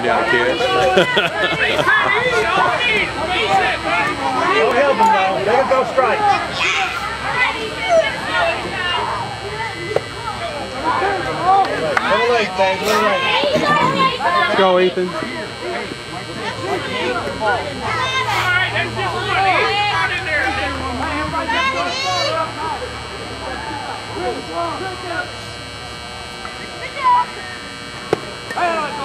find out, kid. Don't help him though. Let him go strike. Little late, man. Little late. Let's go, Ethan. There you go. Good eye. Good eye. He's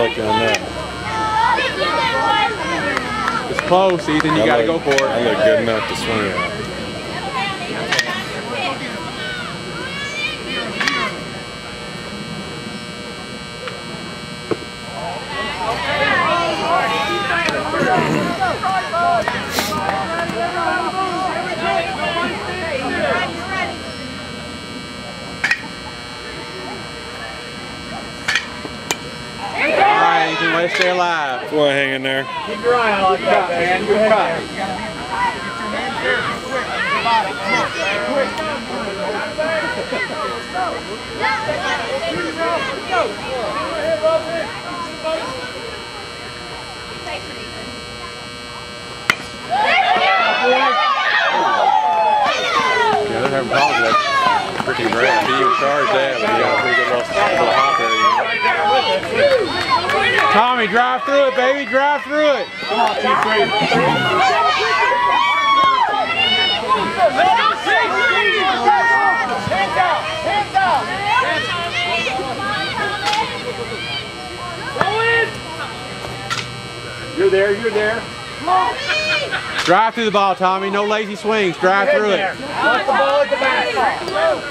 lucky on that. It's close, Ethan. You got to go for I look good enough to swing it. All right, Ethan. Let's stay alive. Boy, hang in there. Keep your eye on like that, man. Good try. Yeah, they're having problems with that freaking grab. He even charged that, but he got a pretty good little, little hop there. You know. Tommy, drive through it, baby. Drive through it. You're there. You're there. Drive through the ball, Tommy. No lazy swings. Drive through it. Watch the ball at the back.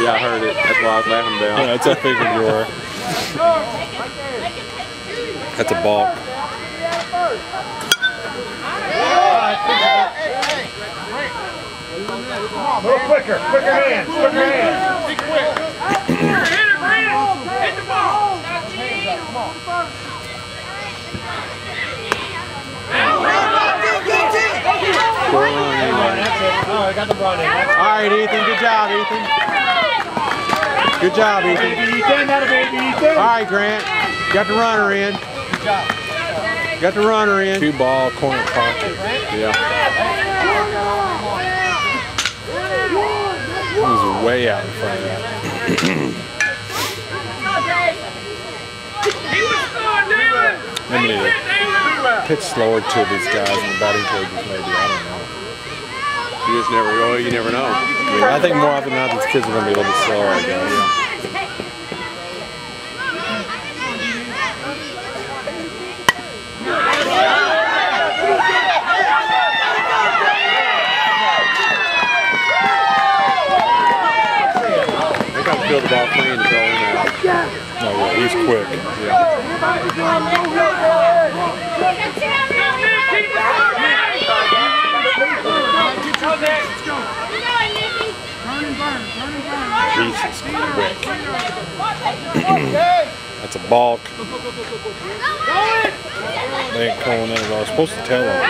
Yeah, I heard it. That's why I was laughing Yeah, about. that's I figured you were. That's a balk. A little quicker. Quicker hands. Quicker hands. Score a run anyway. That's it. Oh, I got the run in. All right, Ethan. Good job, Ethan. Good job, Ethan. Ethan, that a baby, Ethan. All right, Grant. Got the runner in. Good job. Got the runner in. Two ball, corner pocket. Yeah. He was way out in front of that. They need to pitch slower to these guys in the batting cages, maybe. I don't know. You just never go. You never know. I, think more often than not, these kids are going to be a little bit slower, I guess. Feel the ball clean to throw in there. No, yeah, he's quick. Jesus, quick. That's a balk. They ain't calling that. I was supposed to tell them.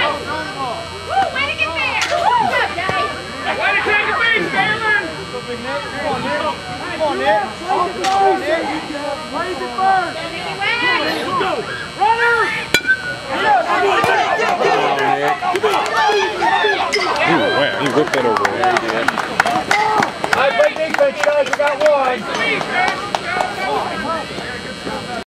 Ooh, wow, he whipped that over there. those who got one.